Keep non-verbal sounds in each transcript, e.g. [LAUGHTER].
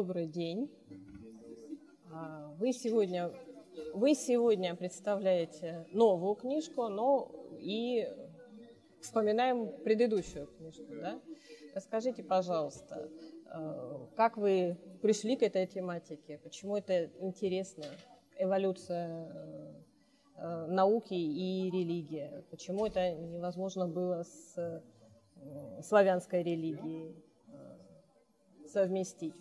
добрый день. А, вы сегодня, вы сегодня представляете новую книжку, но и вспоминаем предыдущую книжку. Да? Расскажите, пожалуйста, а, как вы пришли к этой тематике, почему это интересно, эволюция а, науки и религия, почему это невозможно было с славянской религией совместить.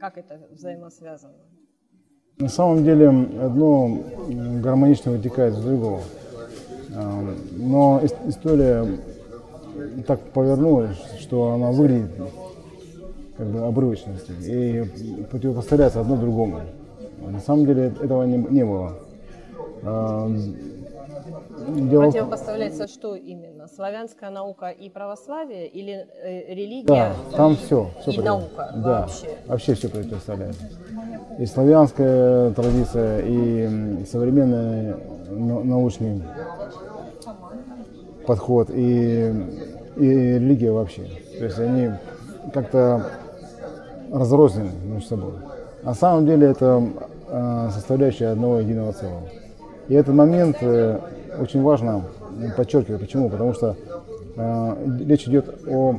Как это взаимосвязано? На самом деле одно гармонично вытекает из другого. Но история так повернулась, что она выглядит как бы обрывочностью и противопоставляется одно другому. На самом деле этого не, не было. Дело... Противопоставляется что именно? Славянская наука и православие или э, религия? Да, там все. все и наука да, вообще? Вообще все противопоставляется. И славянская традиция, и современный научный подход, и, и религия вообще. То есть они как-то разрознены между собой. На самом деле это э, составляющая одного единого целого. И этот момент э, очень важно подчеркивать. Почему? Потому что э, речь идет о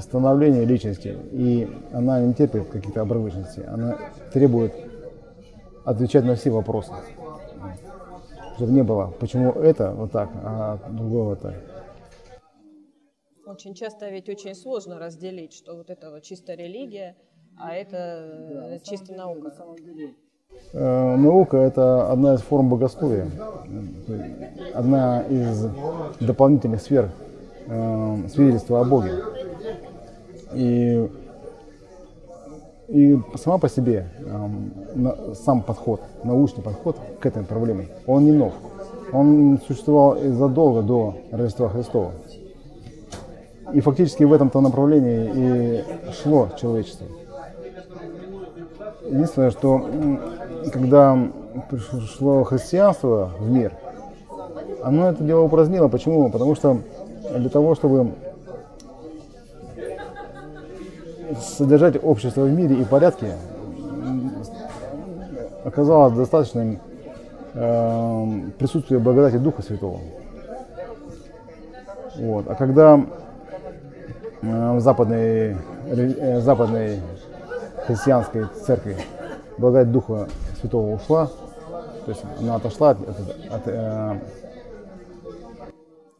становлении личности, и она не терпит каких-то обрывочностей, она требует отвечать на все вопросы. Чтобы не было, почему это вот так, а другое вот так. Очень часто ведь очень сложно разделить, что вот это вот чисто религия, а это да, чисто наука. Деле, на самом деле, Э, наука – это одна из форм богословия, одна из дополнительных сфер э, свидетельства о Боге. И, и сама по себе э, сам подход, научный подход к этой проблеме, он не нов. Он существовал задолго до Рождества Христова. И фактически в этом-то направлении и шло человечество. Единственное, что когда пришло христианство в мир, оно это дело упразднило. Почему? Потому что для того, чтобы содержать общество в мире и порядке, оказалось достаточным э, присутствие благодати Духа Святого. Вот. А когда э, в западной, э, западной христианской церкви благодать Духа Святого ушла, то есть она отошла от, от, от э...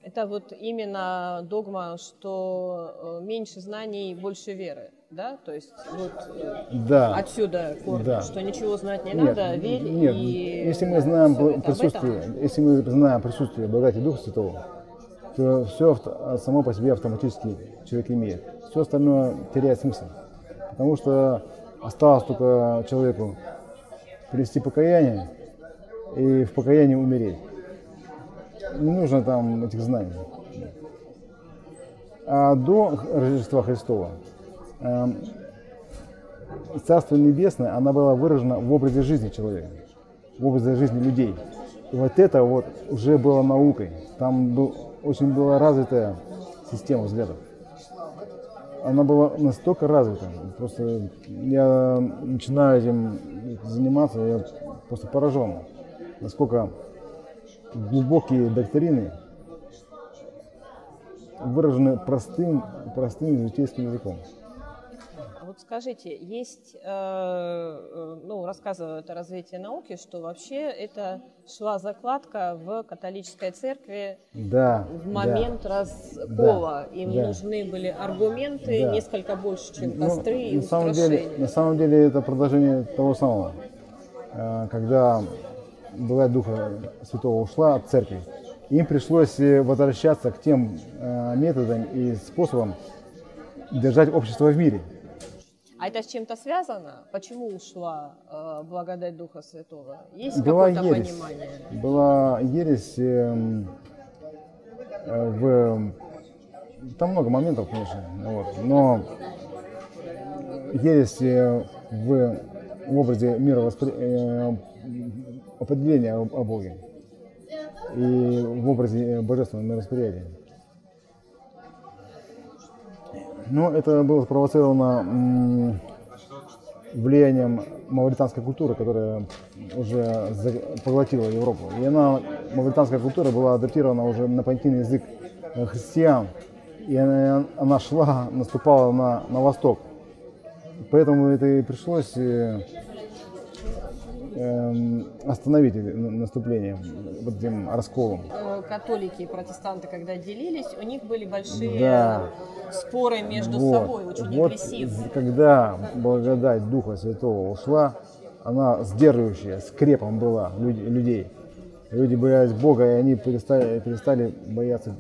это вот именно догма, что э, меньше знаний, больше веры, да? То есть вот э, да. отсюда корни, да. что ничего знать не нет, надо, верь нет, и если мы знаем все присутствие, если мы знаем присутствие благодати Духа Святого, то все само по себе автоматически человек имеет. Все остальное теряет смысл. Потому что осталось только человеку привести покаяние и в покаянии умереть. Не нужно там этих знаний. А до Рождества Христова э, Царство Небесное, она была выражена в образе жизни человека, в образе жизни людей. И вот это вот уже было наукой. Там был, очень была развитая система взглядов она была настолько развита. Просто я начинаю этим заниматься, я просто поражен, насколько глубокие доктрины выражены простым, простым житейским языком. Вот скажите, есть, э, э, рассказывают о развитии науки, что вообще это шла закладка в католической церкви да, в момент да, раскола. Да, Им да. нужны были аргументы да. несколько больше, чем ну, костры ну, и на самом деле, На самом деле это продолжение того самого. Э, когда благодать Духа Святого ушла от церкви, им пришлось возвращаться к тем методам и способам держать общество в мире – а это с чем-то связано? Почему ушла э, благодать Духа Святого? Есть Была какое-то ересь. понимание? Была ересь э, э, в... Там много моментов, конечно, вот, но ересь э, в, в образе мировоспри... э, определения о, о Боге и в образе божественного мировосприятия. Ну, это было спровоцировано влиянием мавританской культуры, которая уже поглотила Европу. И она, мавританская культура была адаптирована уже на понятийный язык э, христиан. И она, она шла, наступала на, на восток. Поэтому это и пришлось э, остановить наступление вот этим расколом. Э, католики и протестанты, когда делились, у них были большие да. споры между вот. собой, очень вот агрессивные. Когда благодать Духа Святого ушла, она сдерживающая, скрепом была людей. Люди боялись Бога, и они перестали, перестали бояться.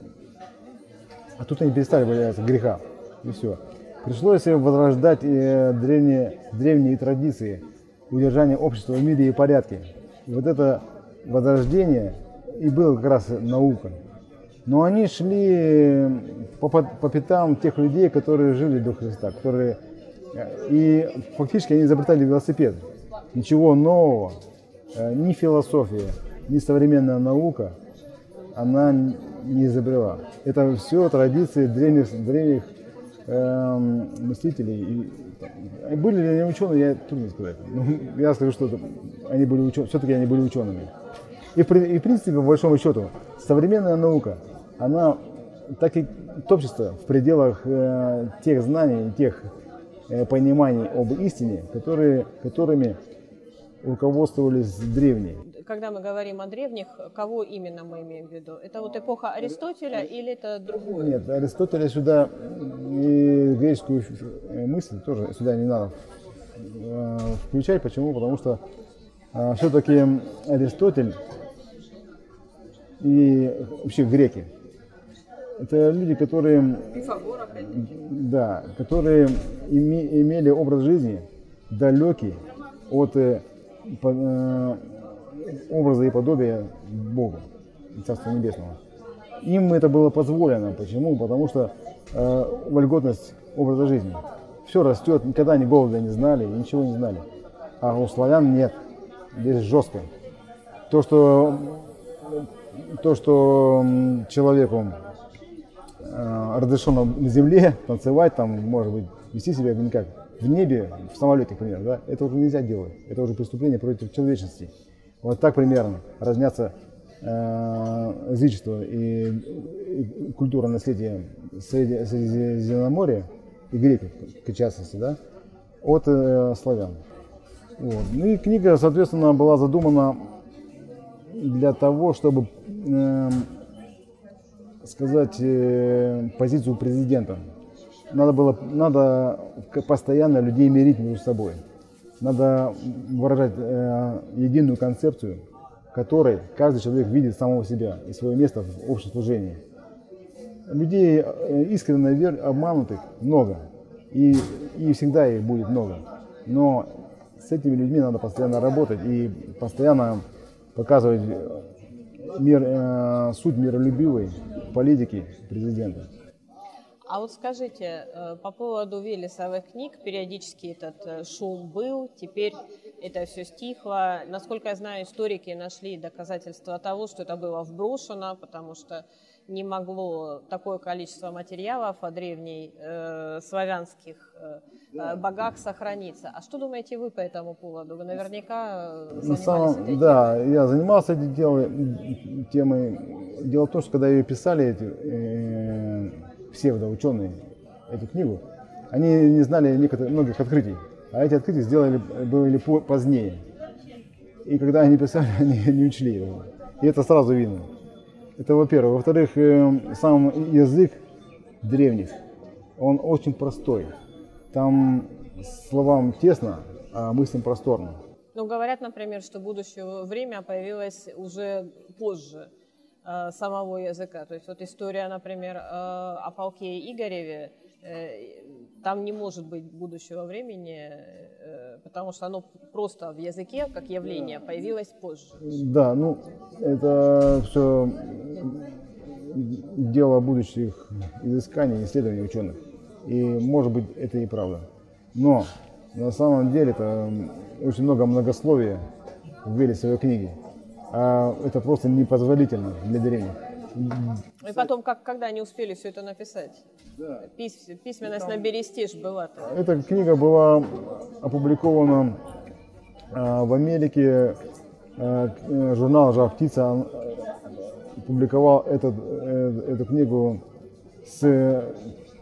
А тут они перестали бояться греха. И все. Пришлось возрождать э, древние, древние традиции – удержания общества в мире и порядке. И вот это возрождение и было как раз наука. Но они шли по, по, по пятам тех людей, которые жили до Христа, которые и фактически они изобретали велосипед. Ничего нового, э, ни философия, ни современная наука она не изобрела. Это все традиции древних, древних э, мыслителей были ли они ученые, я трудно сказать. Ну, я скажу, что они были учеными, все-таки они были учеными. И, и в принципе, по большому счету, современная наука, она так и топчется в пределах э, тех знаний, тех э, пониманий об истине, которые, которыми руководствовались древние когда мы говорим о древних, кого именно мы имеем в виду? Это вот эпоха Аристотеля или это другое? Нет, Аристотеля сюда и греческую э, мысль тоже сюда не надо э, включать. Почему? Потому что э, все-таки Аристотель и вообще греки это люди, которые, да, которые име, имели образ жизни далекий от образа и подобия Бога, Царства Небесного. Им это было позволено. Почему? Потому что э, вольготность образа жизни. Все растет, никогда они голода не знали, ничего не знали. А у славян нет. Здесь жестко. То, что, то, что человеку э, разрешено на земле танцевать, там, может быть, вести себя никак в небе, в самолете, например, да, это уже нельзя делать. Это уже преступление против человечности. Вот так примерно разнятся э, язычество и, и культура наследия Среди, Средиземноморья и греки, в частности, да, от э, славян. Вот. Ну и книга, соответственно, была задумана для того, чтобы э, сказать э, позицию президента. Надо было, надо постоянно людей мирить между собой. Надо выражать э, единую концепцию, которой каждый человек видит самого себя и свое место в общем служении. Людей э, искренне вер, обманутых много, и, и всегда их будет много. Но с этими людьми надо постоянно работать и постоянно показывать мир, э, суть миролюбивой политики президента. А вот скажите, э, по поводу Велесовых книг, периодически этот э, шум был, теперь это все стихло. Насколько я знаю, историки нашли доказательства того, что это было вброшено, потому что не могло такое количество материалов о древней э, славянских э, богах сохраниться. А что думаете вы по этому поводу? Вы наверняка На самом, этой Да, темой. я занимался этой темой. Дело в том, что когда ее писали, эти, э, псевдоученые эту книгу, они не знали некоторых, многих открытий, а эти открытия сделали, были позднее. И когда они писали, [LAUGHS] они не учли его. И это сразу видно. Это во-первых. Во-вторых, э, сам язык древних, он очень простой. Там словам тесно, а мыслям просторно. Ну, говорят, например, что будущее время появилось уже позже. Э, самого языка. То есть вот история, например, э, о полке Игореве, э, там не может быть будущего времени, потому что оно просто в языке, как явление, появилось позже. Да, ну, это все дело будущих изысканий, исследований ученых. И, может быть, это и правда. Но на самом деле это очень много многословия в Велесовой книге а это просто непозволительно для древних. И потом, как, когда они успели все это написать? Пис, письменность на бересте ж была. -то. Эта книга была опубликована э, в Америке. Э, журнал «Жар птица» публиковал этот, э, эту книгу с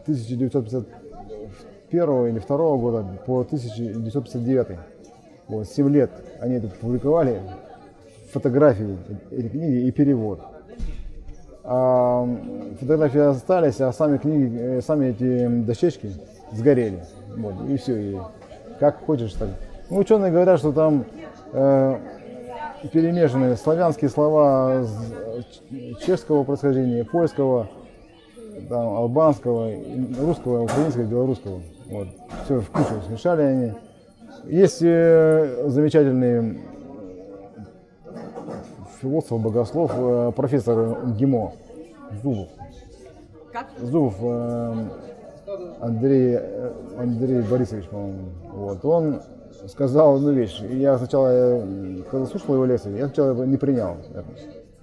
1951 или 2 года по 1959. Вот, 7 лет они это публиковали, фотографии этой книги и перевод. А фотографии остались, а сами книги, э, сами эти дощечки сгорели. Вот, и все. И как хочешь так. Ну, ученые говорят, что там э, перемешаны славянские слова чешского происхождения, польского, там, албанского, русского, украинского, белорусского. Вот. Все в кучу смешали они. Есть э, замечательный философ, богослов, э, профессор ГИМО Зубов. Как? Зубов э, Андрей, э, Андрей Борисович, по-моему. Вот. Он сказал одну вещь. Я сначала, когда слушал его лекции, я сначала его не принял.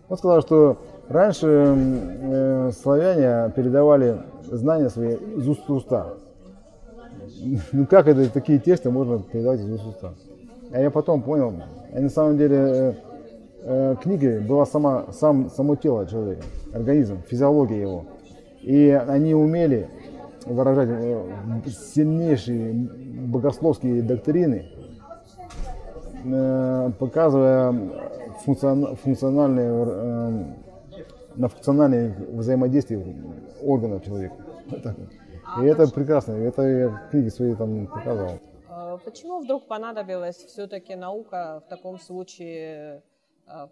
Он сказал, что раньше э, славяне передавали знания свои из уст в уста. Ну как это, такие тексты можно передавать из уст в уста? А я потом понял, а на самом деле э, книги была сама, сам, само тело человека, организм, физиология его. И они умели выражать э, сильнейшие богословские доктрины, э, показывая функциональные, э, на функциональные взаимодействие органов человека. [LAUGHS] И это прекрасно, это я в книге своей там показал. А почему вдруг понадобилась все-таки наука в таком случае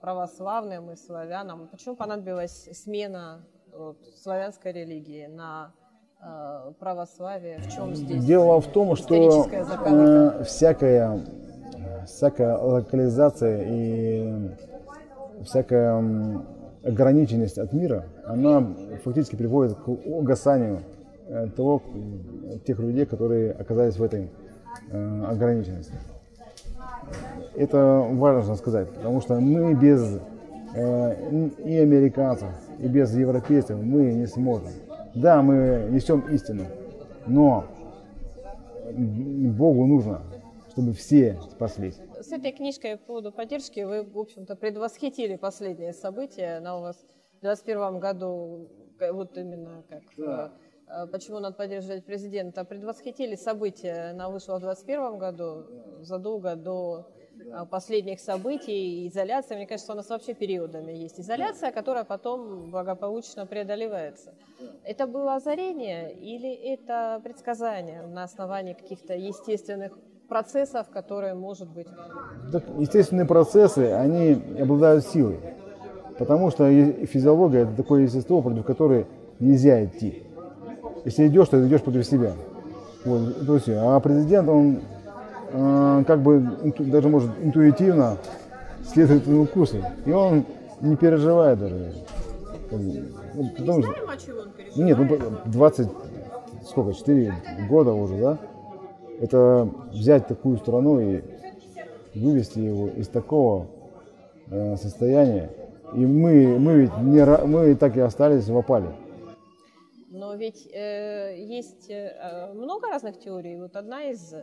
православным и славянам? Почему понадобилась смена вот, славянской религии на Э, православие? В чем здесь Дело в том, что э, всякая, всякая локализация и всякая ограниченность от мира, она фактически приводит к угасанию э, того, тех людей, которые оказались в этой э, ограниченности. Это важно сказать, потому что мы без э, и американцев, и без европейцев мы не сможем. Да, мы несем истину, но Богу нужно, чтобы все спаслись. С этой книжкой по поводу поддержки вы, в общем-то, предвосхитили последние события. Она у вас в 2021 году, вот именно как... Да. Э, почему надо поддерживать президента? Предвосхитили события. Она вышла в 2021 году, задолго до Э, последних событий, изоляция. Мне кажется, у нас вообще периодами есть изоляция, которая потом благополучно преодолевается. Это было озарение или это предсказание на основании каких-то естественных процессов, которые, может быть... Так, естественные процессы, они обладают силой. Потому что физиология – это такое естество, против которого нельзя идти. Если идешь, то идешь против себя. Вот, то есть, а президент, он как бы даже может интуитивно следует этому курсу. И он не переживает даже. Ну, потому что, нет, ну 20, сколько, 4 года уже, да? Это взять такую страну и вывести его из такого э, состояния. И мы, мы ведь не, мы так и остались в опале. Но ведь э, есть э, много разных теорий. Вот одна из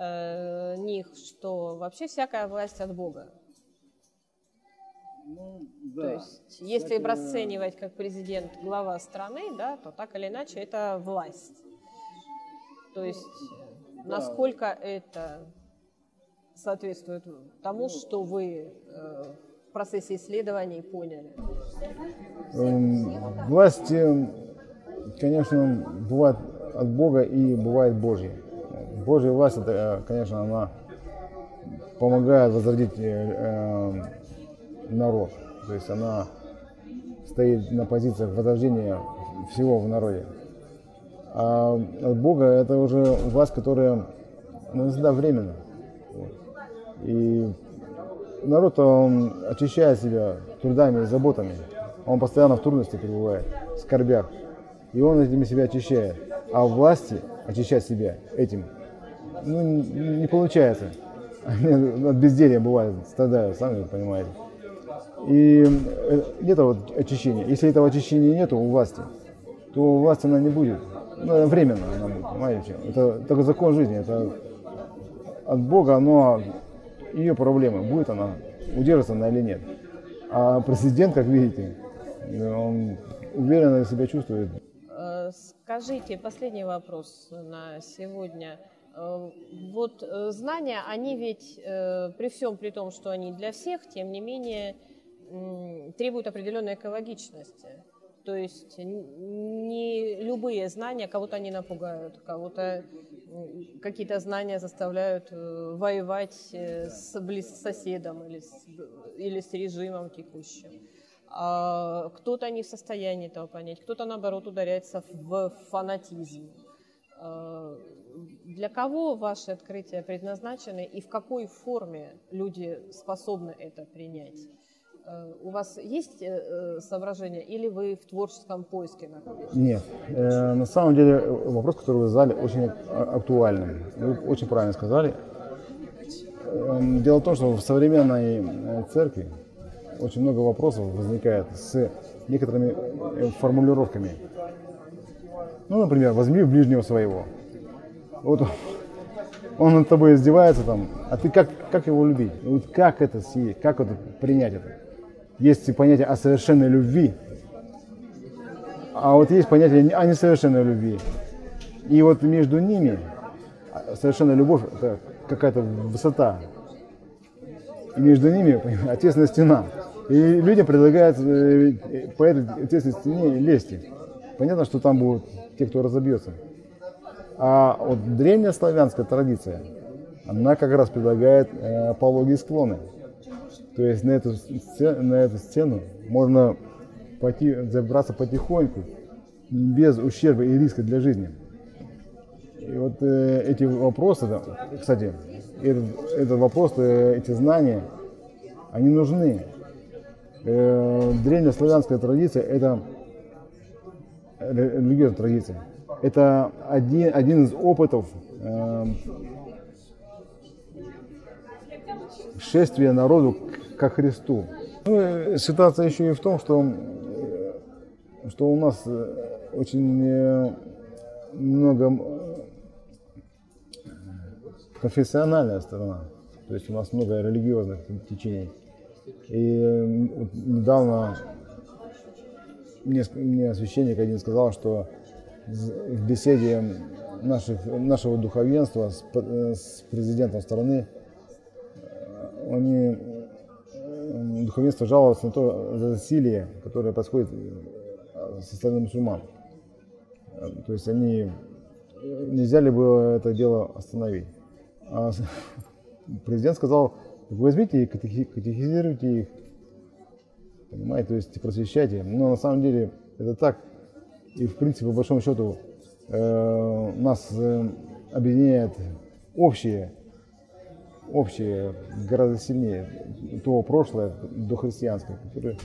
э, них, что вообще всякая власть от Бога. Ну, да. То есть, если Всякое... расценивать как президент глава страны, да, то так или иначе это власть. То есть, да. насколько это соответствует тому, ну, что вы э, в процессе исследований поняли? Эм, власть, конечно, бывает от Бога и бывает Божья. Божья власть, это, э, конечно, она помогает возродить э, э, народ. То есть она стоит на позициях возрождения всего в народе. А от Бога это уже власть, которая ну, всегда временно. Вот. И народ он очищает себя трудами и заботами. Он постоянно в трудности пребывает, в скорбях. И он этими себя очищает. А власти очищать себя этим ну, не получается. [LAUGHS] От безделья бывает, страдаю, сами понимаете. И э, нет вот очищения. Если этого очищения нету у власти, то у власти она не будет. ну, временно она будет, понимаете? Это такой закон жизни, это от Бога, но ее проблемы, будет она, удержится она или нет. А президент, как видите, он уверенно себя чувствует. Э, скажите, последний вопрос на сегодня. Э, вот э, знания, они ведь при всем при том, что они для всех, тем не менее требуют определенной экологичности. То есть не любые знания кого-то не напугают, кого-то какие-то знания заставляют воевать с, с соседом или с, или с режимом текущим. А кто-то не в состоянии этого понять, кто-то, наоборот, ударяется в фанатизм. А для кого ваши открытия предназначены и в какой форме люди способны это принять? А у вас есть э, соображения или вы в творческом поиске находитесь? Нет. Э, на самом деле вопрос, который вы задали, очень актуальный. Вы очень правильно сказали. Эм, дело в том, что в современной э, церкви очень много вопросов возникает с некоторыми э, формулировками. Ну, например, возьми ближнего своего. Вот он над тобой издевается там, а ты как, как его любить? Вот как это съесть, как это принять это? Есть понятие о совершенной любви, а вот есть понятие о несовершенной любви. И вот между ними совершенная любовь – это какая-то высота. И между ними ответственная стена. И людям предлагают э, по этой ответственной стене лезть. Понятно, что там будут те, кто разобьется. А вот древняя славянская традиция, она как раз предлагает э, пологие склоны. То есть на эту, на эту стену можно пойти, забраться потихоньку, без ущерба и риска для жизни. И вот э, эти вопросы, кстати, этот, этот вопрос, э, эти знания, они нужны э, древнеславянская традиция – это религиозная традиция. Это один, один из опытов э, шествия народу ко Христу. Ну, ситуация еще и в том, что, что у нас э, очень э, много конфессиональная сторона. То есть у нас много религиозных течений. И недавно мне, мне священник один сказал, что в беседе наших, нашего духовенства с, с президентом страны э, они, э, духовенство жаловалось на то засилие, которое происходит э, со стороны мусульман. То есть они нельзя ли было это дело остановить. А [LAUGHS] президент сказал, возьмите и катехизируйте их. Понимаете, то есть просвещайте. Но на самом деле это так. И в принципе, по большому счету, э, нас э, объединяет общее, общее гораздо сильнее то прошлое, дохристианское, которое...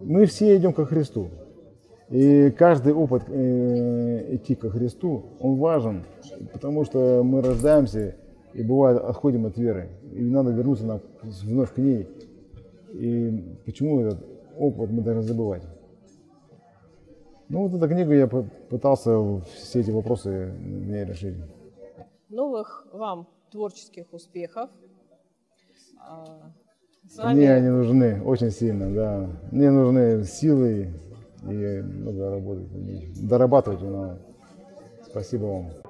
Мы все идем ко Христу. И каждый опыт э, идти ко Христу, он важен, потому что мы рождаемся и бывает отходим от веры. И надо вернуться на, вновь к ней. И почему этот опыт мы должны забывать? Ну, вот эта книга, я пытался все эти вопросы в ней решить. Новых вам творческих успехов. А, вами... Мне они нужны очень сильно, да. Мне нужны силы и много работать. Дорабатывать надо. Спасибо вам.